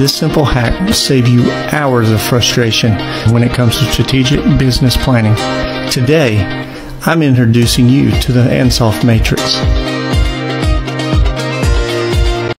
This simple hack will save you hours of frustration when it comes to strategic business planning. Today, I'm introducing you to the Ansoff Matrix.